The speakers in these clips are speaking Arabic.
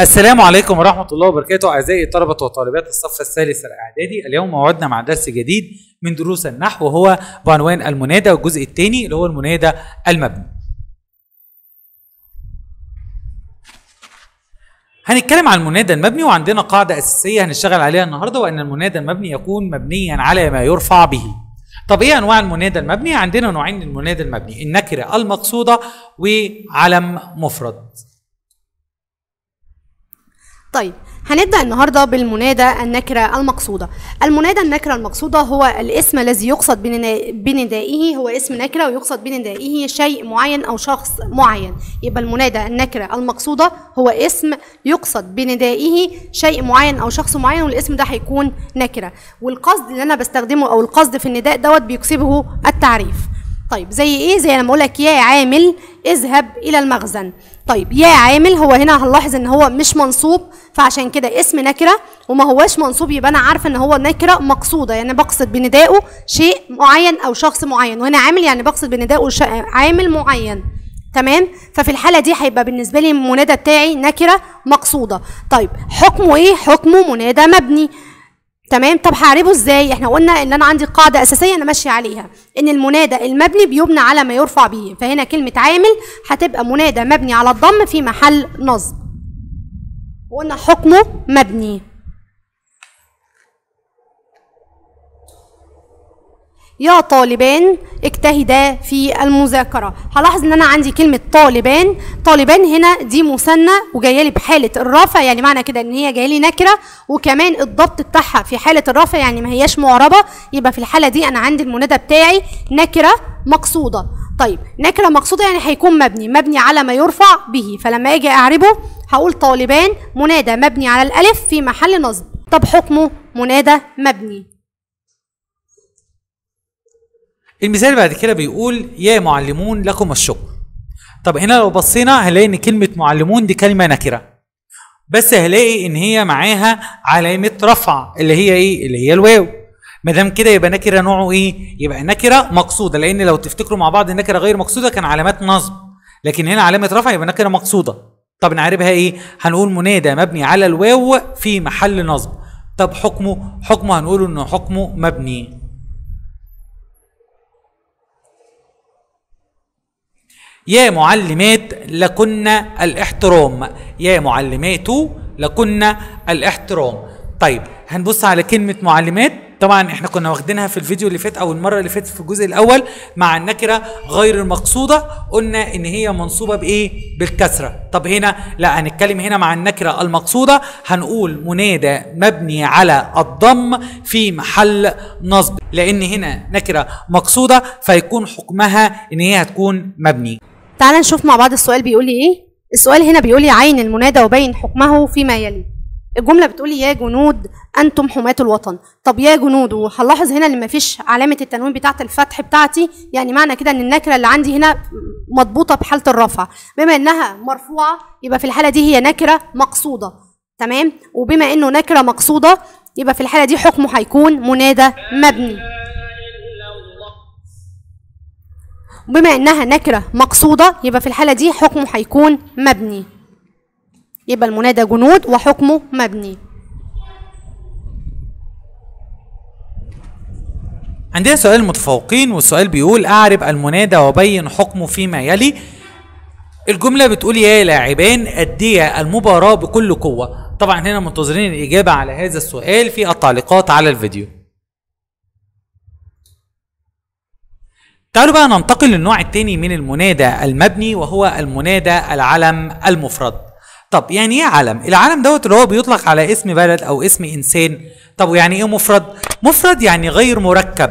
السلام عليكم ورحمة الله وبركاته أعزائي طلبة وطالبات الصف الثالث الإعدادي. اليوم موعدنا مع درس جديد من دروس النحو وهو بعنوان المنادى والجزء الثاني اللي هو المنادى المبني. هنتكلم عن المنادى المبني وعندنا قاعدة أساسية هنشتغل عليها النهاردة وأن المنادى المبني يكون مبنيا على ما يرفع به. طب إيه أنواع المنادى المبني؟ عندنا نوعين من المنادى المبني النكرة المقصودة وعلم مفرد. طيب هنبدأ النهاردة بالمنادى النكرة المقصودة. المنادى النكرة المقصودة هو الاسم الذي يقصد بندائه هو اسم نكرة ويقصد بندائه شيء معين أو شخص معين. يبقى المنادى النكرة المقصودة هو اسم يقصد بندائه شيء معين أو شخص معين والاسم ده هيكون نكرة. والقصد اللي أنا بستخدمه أو القصد في النداء دوت بيكسبه التعريف. طيب زي إيه؟ زي لما أقول لك يا عامل اذهب إلى المخزن. طيب يا عامل هو هنا هنلاحظ إن هو مش منصوب فعشان كده اسم نكرة وما هواش منصوب يبقى أنا عارفة إن هو نكرة مقصودة يعني بقصد بندائه شيء معين أو شخص معين وهنا عامل يعني بقصد بندائه عامل معين. تمام؟ ففي الحالة دي هيبقى بالنسبة لي المنادى بتاعي نكرة مقصودة. طيب حكمه إيه؟ حكمه منادى مبني. تمام؟ طب هعربه إزاي؟ إحنا قلنا إن أنا عندي قاعدة أساسية أنا ماشية عليها. إن المنادى المبني بيبنى على ما يرفع به. فهنا كلمة عامل هتبقى منادى مبني على الضم في محل نصب. وقلنا حكمه مبني. يا طالبان اجتهدا في المذاكرة. هلاحظ إن أنا عندي كلمة طالبان. طالبان هنا دي مثنى وجاية لي بحالة الرفع يعني معنى كده إن هي جاية لي نكرة وكمان الضبط بتاعها في حالة الرفع يعني ما هياش معربة. يبقى في الحالة دي أنا عندي المنادى بتاعي نكرة مقصودة. طيب نكرة مقصودة يعني هيكون مبني مبني على ما يرفع به. فلما أجي أعربه هقول طالبان منادى مبني على الألف في محل نصب. طب حكمه منادى مبني. المثال بعد كده بيقول يا معلمون لكم الشكر. طب هنا لو بصينا هنلاقي إن كلمة معلمون دي كلمة نكرة. بس هلاقي إن هي معاها علامة رفع اللي هي إيه؟ اللي هي الواو. ما دام كده يبقى نكرة نوعه إيه؟ يبقى نكرة مقصودة. لأن لو تفتكروا مع بعض النكرة غير مقصودة كان علامات نصب. لكن هنا علامة رفع يبقى نكرة مقصودة. طب نعربها إيه؟ هنقول منادى مبني على الواو في محل نصب. طب حكمه؟ حكمه هنقول إنه حكمه مبني. يا معلمات لكن الاحترام. يا معلمات لكن الاحترام. طيب هنبص على كلمة معلمات. طبعا إحنا كنا واخدينها في الفيديو اللي فات أو المرة اللي فاتت في الجزء الأول مع النكرة غير المقصودة. قلنا إن هي منصوبة بإيه؟ بالكسرة. طب هنا لا هنتكلم هنا مع النكرة المقصودة. هنقول منادى مبني على الضم في محل نصب. لأن هنا نكرة مقصودة فيكون حكمها إن هي هتكون مبني. تعال نشوف مع بعض السؤال بيقول لي إيه؟ السؤال هنا بيقول لي عين المنادى وبين حكمه فيما يلي. الجملة بتقول لي يا جنود أنتم حماة الوطن. طب يا جنود وهنلاحظ هنا إن مفيش علامة التنوين بتاعة الفتح بتاعتي؟ يعني معنى كده إن النكرة اللي عندي هنا مضبوطة بحالة الرفع. بما إنها مرفوعة يبقى في الحالة دي هي نكرة مقصودة. تمام؟ وبما إنه نكرة مقصودة يبقى في الحالة دي حكمه هيكون منادى مبني. وبما إنها نكرة مقصودة يبقى في الحالة دي حكمه هيكون مبني. يبقى المنادى جنود وحكمه مبني. عندنا سؤال المتفوقين والسؤال بيقول أعرب المنادى وبين حكمه فيما يلي. الجملة بتقول يا لاعبان أديا المباراة بكل قوة. طبعا هنا منتظرين الإجابة على هذا السؤال في التعليقات على الفيديو. تعالوا بقى ننتقل للنوع الثاني من المنادى المبني وهو المنادى العلم المفرد. طب يعني إيه علم؟ العلم دوت اللي هو بيطلق على اسم بلد أو اسم إنسان. طب ويعني إيه مفرد؟ مفرد يعني غير مركب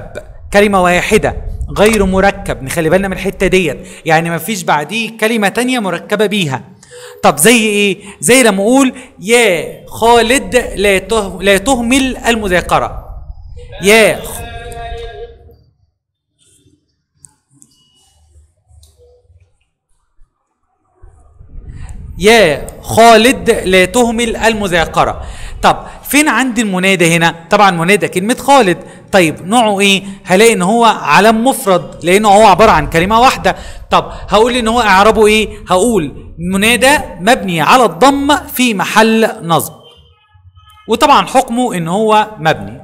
كلمة واحدة غير مركب. نخلي بالنا من الحتة ديت. يعني ما فيش بعديه كلمة تانية مركبة بيها. طب زي إيه؟ زي لما أقول يا خالد لا. لا تهمل المذاكرة. يا خ... يا خالد لا تهمل المذاكرة. طب فين عندي المنادى هنا؟ طبعا منادى كلمة خالد. طيب نوعه إيه؟ هلاقي إن هو علم مفرد لأنه هو عبارة عن كلمة واحدة. طب هقول إن هو إعرابه إيه؟ هقول منادى مبني على الضم في محل نصب. وطبعا حكمه إن هو مبني.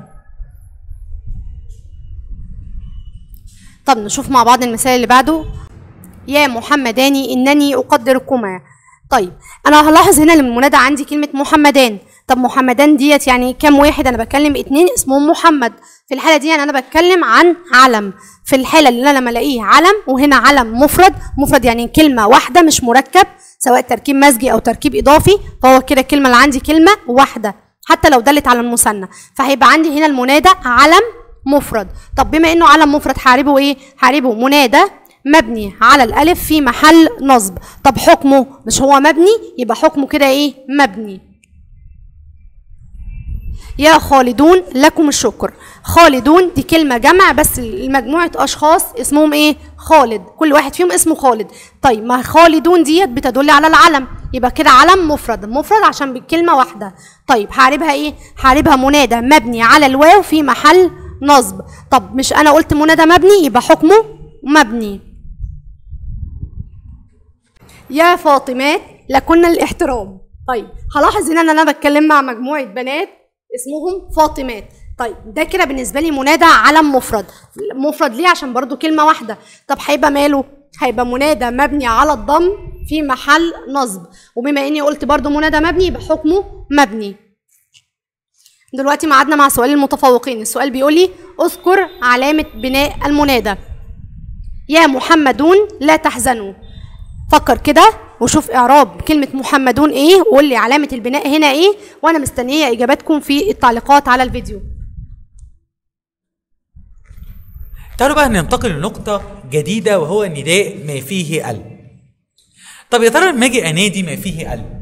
طب نشوف مع بعض المثال اللي بعده. يا محمدان إنني أقدركما. طيب أنا هلاحظ هنا المنادى عندي كلمة محمدان. طب محمدان ديت يعني كام واحد؟ أنا بتكلم اتنين اسمهم محمد. في الحالة دي يعني أنا بتكلم عن علم. في الحالة اللي أنا لما ألاقيه علم وهنا علم مفرد. مفرد يعني كلمة واحدة مش مركب سواء تركيب مزجي أو تركيب إضافي. فهو كده الكلمة اللي عندي كلمة واحدة. حتى لو دلت على المثنى. فهيبقى عندي هنا المنادى علم مفرد. طب بما إنه علم مفرد هعربه إيه؟ هعربه منادى مبني على الألف في محل نصب. طب حكمه مش هو مبني؟ يبقى حكمه كده إيه؟ مبني. يا خالدون لكم الشكر. خالدون دي كلمة جمع بس لمجموعة أشخاص اسمهم إيه؟ خالد. كل واحد فيهم اسمه خالد. طيب ما خالدون ديت بتدل على العلم. يبقى كده علم مفرد. مفرد عشان بكلمة واحدة. طيب هعربها إيه؟ هعربها منادى. مبني على الواو في محل نصب. طب مش أنا قلت منادى مبني؟ يبقى حكمه مبني. يا فاطمات لكن الاحترام. طيب هلاحظ هنا إن أنا بتكلم مع مجموعة بنات اسمهم فاطمات طيب ده كده بالنسبة لي منادى علم مفرد. مفرد ليه؟ عشان برضو كلمة واحدة. طب هيبقى ماله؟ هيبقى منادى مبني على الضم في محل نصب. وبما إني قلت برضو منادى مبني يبقى حكمه مبني. دلوقتي معادنا مع سؤال المتفوقين. السؤال بيقول لي أذكر علامة بناء المنادى. يا محمدون لا تحزنوا. فكر كده وشوف إعراب كلمة محمدون إيه وقول لي علامة البناء هنا إيه وأنا مستنية اجاباتكم في التعليقات على الفيديو تعالوا بقى ننتقل لنقطة جديدة وهو نداء ما فيه ال. طب يا ترى لما أجي أنادي ما فيه ال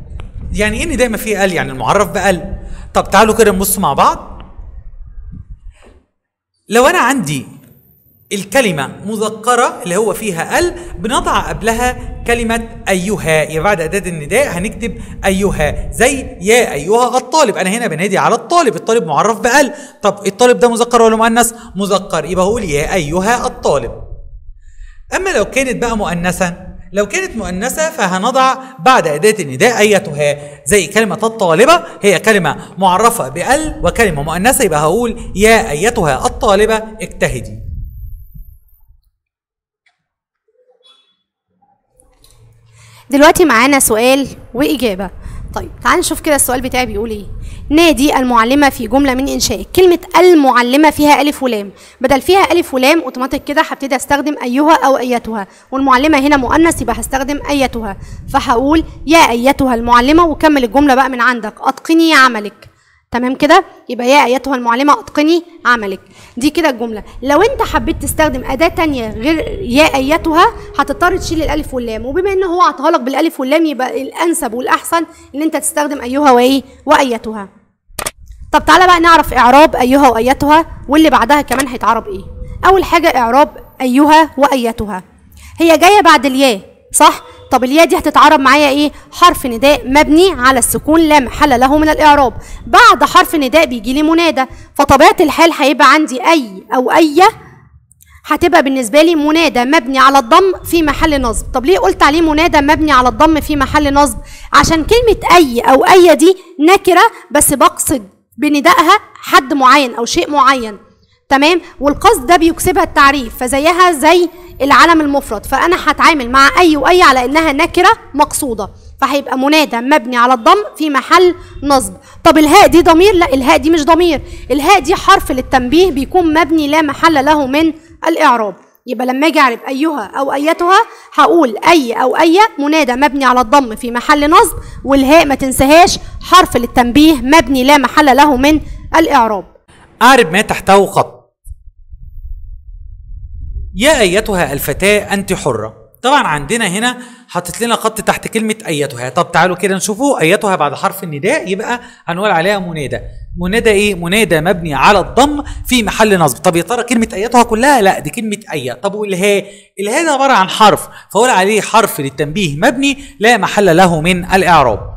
يعني إيه نداء ما فيه ال؟ يعني المعرف بال. طب تعالوا كده نبص مع بعض. لو أنا عندي الكلمة مذكرة اللي هو فيها ال بنضع قبلها كلمة أيها. يبقى بعد أداة النداء هنكتب أيها. زي يا أيها الطالب. أنا هنا بنادي على الطالب. الطالب معرف بال. طب الطالب ده مذكر ولا مؤنث؟ مذكر. يبقى هقول يا أيها الطالب. أما لو كانت بقى مؤنثة لو كانت مؤنثة فهنضع بعد أداة النداء أيتها. زي كلمة الطالبة هي كلمة معرفة بال وكلمة مؤنثة. يبقى هقول يا أيتها الطالبة. اجتهدي. دلوقتي معانا سؤال وإجابة. طيب تعال نشوف كده السؤال بتاعي بيقول إيه. نادي المعلمة في جملة من إنشائك كلمة المعلمة فيها ألف ولام. بدل فيها ألف ولام أوتوماتيك كده هبتدي أستخدم أيها أو أيتها. والمعلمة هنا مؤنث يبقى هستخدم أيتها. فهقول يا أيتها المعلمة وكمل الجملة بقى من عندك. أتقني عملك. تمام كده؟ يبقى يا أيتها المعلمة أتقني عملك. دي كده الجملة. لو أنت حبيت تستخدم أداة تانية غير يا أيتها هتضطر تشيل الألف واللام. وبما إن هو عطاها لك بالألف واللام يبقى الأنسب والأحسن إن أنت تستخدم أيها وايه وأيتها. طب تعالى بقى نعرف إعراب أيها وأيتها واللي بعدها كمان هيتعرب إيه. أول حاجة إعراب أيها وأيتها. هي جاية بعد الياء صح؟ طب الياء دي هتتعرب معايا إيه؟ حرف نداء مبني على السكون لا محل له من الإعراب. بعد حرف نداء بيجي لي منادى. فطبيعة الحال هيبقى عندي أي أو إيه هتبقى بالنسبة لي منادى مبني على الضم في محل نصب. طب ليه قلت عليه منادى مبني على الضم في محل نصب؟ عشان كلمة أي أو إيه دي نكرة بس بقصد بندائها حد معين أو شيء معين. تمام؟ والقصد ده بيكسبها التعريف فزيها زي العلم المفرد. فأنا هتعامل مع أي وأي على إنها نكرة مقصودة. فهيبقى منادى مبني على الضم في محل نصب. طب الهاء دي ضمير؟ لا الهاء دي مش ضمير. الهاء دي حرف للتنبيه بيكون مبني لا محل له من الإعراب. يبقى لما أجي أعرف أيها أو أيتها هقول أي أو أي منادى مبني على الضم في محل نصب والهاء ما تنساهاش حرف للتنبيه مبني لا محل له من الإعراب. أعرب ما تحته خط يا أيتها الفتاة أنت حرة. طبعا عندنا هنا حطت لنا خط تحت كلمة أيتها. طب تعالوا كده نشوفوا أيتها بعد حرف النداء يبقى هنقول عليها منادى منادى إيه؟ منادى مبني على الضم في محل نصب. طب يا ترى كلمة أيتها كلها؟ لا دي كلمة أي طب والهاء الهاء ده عبارة عن حرف. فقول عليه حرف للتنبيه مبني لا محل له من الإعراب.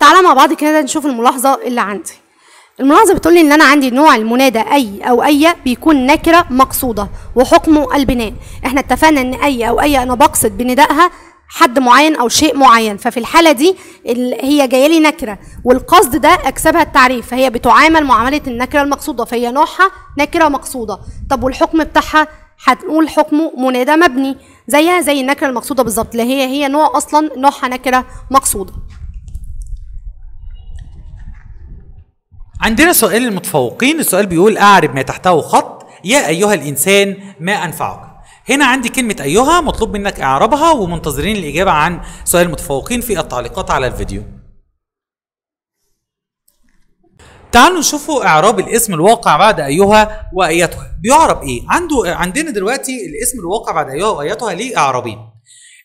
تعالى مع بعض كده نشوف الملاحظة اللي عندي. الملاحظة بتقول لي إن أنا عندي نوع المنادى أي أو أي بيكون نكرة مقصودة وحكمه البناء. إحنا اتفقنا إن أي أو أي أنا بقصد بندائها حد معين أو شيء معين. ففي الحالة دي هي جاية لي نكرة والقصد ده أكسبها التعريف. فهي بتعامل معاملة النكرة المقصودة. فهي نوعها نكرة مقصودة. طب والحكم بتاعها؟ هنقول حكمه منادى مبني زيها زي النكرة المقصودة بالظبط اللي هي هي نوع أصلا نوعها نكرة مقصودة. عندنا سؤال المتفوقين السؤال بيقول أعرب ما تحته خط. يا أيها الإنسان ما أنفعك؟ هنا عندي كلمة أيها مطلوب منك إعرابها ومنتظرين الإجابة عن سؤال المتفوقين في التعليقات على الفيديو. تعالوا نشوفوا إعراب الاسم الواقع بعد أيها وأيتها. بيعرب إيه؟ عنده عندنا دلوقتي الاسم الواقع بعد أيها وأيتها ليه إعرابين.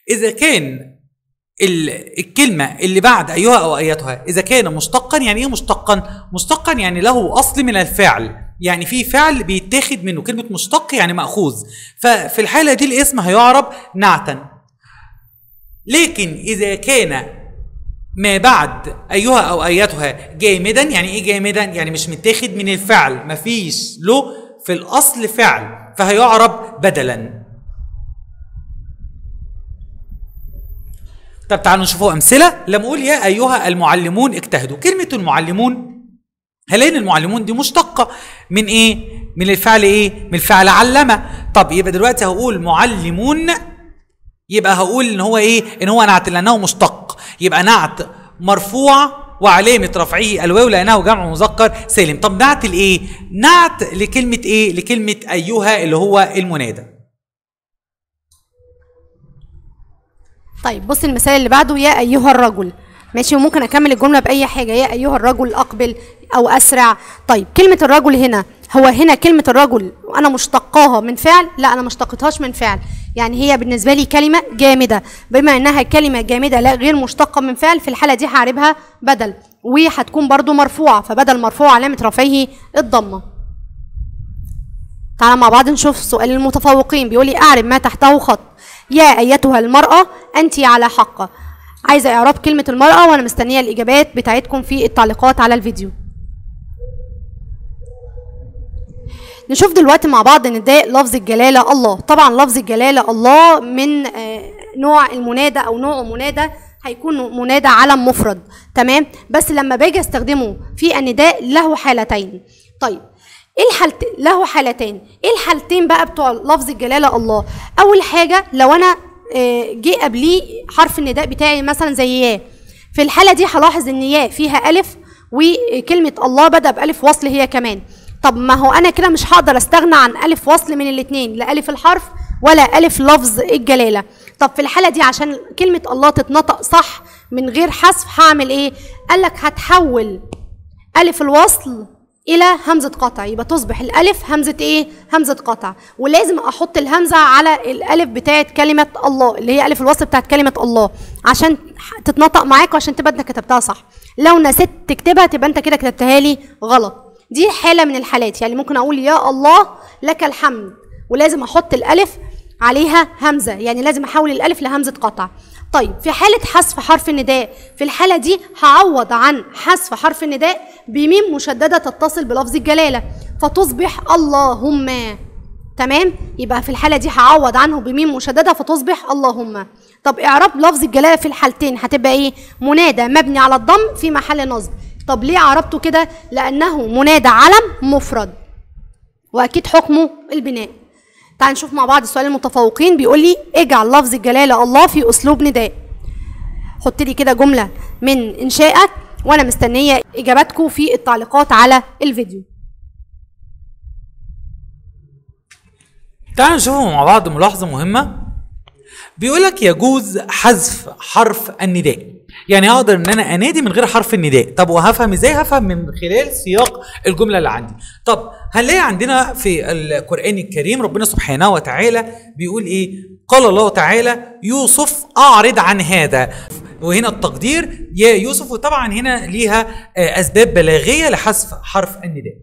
إذا كان الكلمة اللي بعد أيها أو أيتها إذا كان مشتقا يعني إيه مشتقا؟ مشتقا يعني له أصل من الفعل. يعني في فعل بيتاخد منه. كلمة مشتق يعني مأخوذ. ففي الحالة دي الاسم هيعرب نعتا. لكن إذا كان ما بعد أيها أو أيتها جامدا يعني إيه جامدا؟ يعني مش متاخد من الفعل. مفيش له في الأصل فعل. فهيعرب بدلا. طب تعالوا نشوفوا أمثلة. لما أقول يا أيها المعلمون اجتهدوا. كلمة المعلمون هلاقي المعلمون دي مشتقة من إيه؟ من الفعل إيه؟ من الفعل علم طب يبقى دلوقتي هقول معلمون يبقى هقول إن هو إيه؟ إن هو نعت لأنه مشتق. يبقى نعت مرفوع وعلامة رفعه الواو لأنه جمع مذكر سالم. طب نعت الإيه؟ نعت لكلمة إيه؟ لكلمة أيها اللي هو المنادى. طيب بص المثال اللي بعده يا أيها الرجل. ماشي وممكن أكمل الجملة بأي حاجة. يا أيها الرجل أقبل أو أسرع. طيب كلمة الرجل هنا هو هنا كلمة الرجل وأنا مشتقاها من فعل؟ لا أنا ما اشتقتهاش من فعل. يعني هي بالنسبة لي كلمة جامدة. بما إنها كلمة جامدة لا غير مشتقة من فعل في الحالة دي هعربها بدل. وهتكون برضو مرفوعة فبدل مرفوع علامة رفعه الضمة. تعالى مع بعض نشوف سؤال المتفوقين. بيقول لي أعرب ما تحته خط. يا أيتها المرأة أنت على حق. عايزة اعراب كلمة المرأة وأنا مستنية الإجابات بتاعتكم في التعليقات على الفيديو. نشوف دلوقتي مع بعض نداء لفظ الجلالة الله. طبعا لفظ الجلالة الله من آه، نوع المنادى أو نوع منادى هيكون منادى علم مفرد. تمام؟ بس لما باجي أستخدمه في النداء له حالتين. طيب إيه الحالت له حالتين. إيه الحالتين بقى بتوع لفظ الجلالة الله؟ أول حاجة لو أنا آه، جه قبليه حرف النداء بتاعي مثلا زي يا في الحالة دي هلاحظ إن يا فيها ألف وكلمة الله بدأ بألف وصل هي كمان. طب ما هو أنا كده مش هقدر أستغنى عن ألف وصل من الاثنين لا ألف الحرف ولا ألف لفظ الجلالة. طب في الحالة دي عشان كلمة الله تتنطق صح من غير حذف هعمل إيه؟ قال لك هتحول ألف الوصل إلى همزة قطع. يبقى تصبح الألف همزة إيه؟ همزة قطع. ولازم أحط الهمزة على الألف بتاعة كلمة الله اللي هي ألف الوصل بتاعة كلمة الله عشان تتنطق معاك وعشان تبقى أنت كتبتها صح. لو نسيت تكتبها تبقى أنت كده كتبتها لي غلط. دي حالة من الحالات. يعني ممكن أقول يا الله لك الحمد. ولازم أحط الألف عليها همزة. يعني لازم أحول الألف لهمزة قطع. طيب في حالة حذف حرف النداء في الحالة دي هعوض عن حذف حرف النداء بميم مشددة تتصل بلفظ الجلالة. فتصبح اللهم. تمام؟ يبقى في الحالة دي هعوض عنه بميم مشددة فتصبح اللهم. طب اعراب لفظ الجلالة في الحالتين هتبقى إيه؟ منادى مبني على الضم في محل نصب. طب ليه عربته كده؟ لأنه منادى علم مفرد. وأكيد حكمه البناء. تعال نشوف مع بعض السؤال المتفوقين. بيقول لي اجعل لفظ الجلالة الله في أسلوب نداء. حط لي كده جملة من إنشائك وأنا مستنية إجاباتكم في التعليقات على الفيديو. تعالوا نشوفوا مع بعض ملاحظة مهمة. بيقول لك يجوز حذف حرف النداء. يعني أقدر إن أنا أنادي من غير حرف النداء. طب وهفهم إزاي؟ هفهم من خلال سياق الجملة اللي عندي. طب هنلاقي عندنا في القرآن الكريم ربنا سبحانه وتعالى بيقول إيه؟ قال الله تعالى يوسف أعرض عن هذا. وهنا التقدير يا يوسف وطبعا هنا ليها آه، أسباب بلاغية لحذف حرف النداء.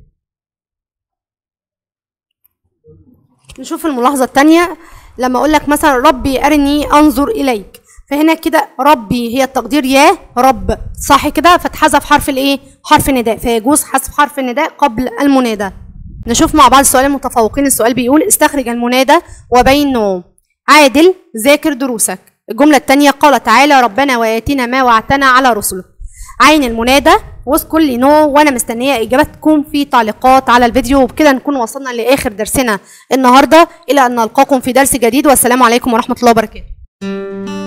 نشوف الملاحظة الثانية لما أقول لك مثلا ربي أرني أنظر إليك فهنا كده ربي هي التقدير يا رب صح كده؟ فاتحذف حرف الإيه؟ حرف النداء فيجوز حذف حرف النداء قبل المنادى نشوف مع بعض السؤال المتفوقين السؤال بيقول استخرج المنادى وبين نوم عادل ذاكر دروسك. الجملة الثانية قال تعالى ربنا وآتنا ما وعدتنا على رسله. عين المنادى واذكر لي نو وأنا مستنية اجاباتكم في تعليقات على الفيديو. وبكده نكون وصلنا لآخر درسنا النهارده. إلى أن نلقاكم في درس جديد والسلام عليكم ورحمة الله وبركاته.